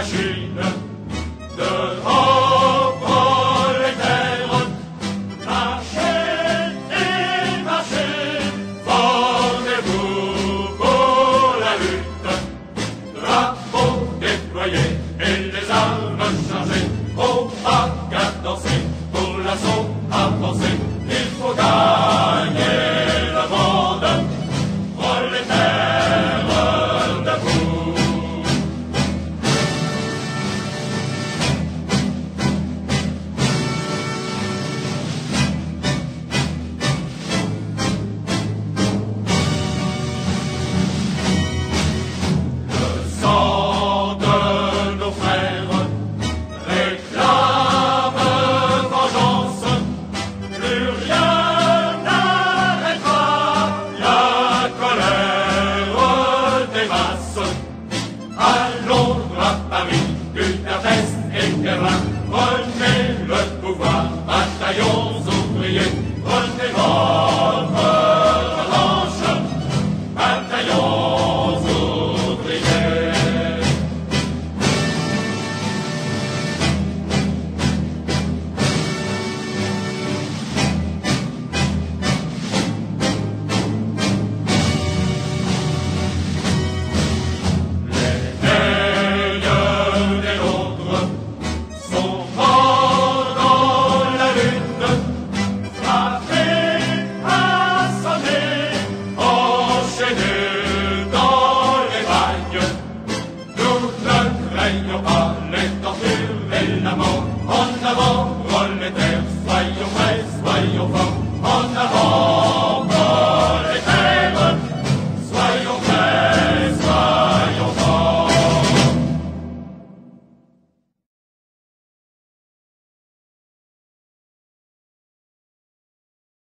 machine de grands prolétaires. Marchez et marchez, formez-vous pour la lutte. Drapeau déployé et les armes chargées, pas qu'à danser, pour l'assaut avancer, Londres, à Paris, Budapest et chez dans les bagnes. Nous ne craignons pas les tortures et la mort. En avant, on soyons prêts, soyons forts.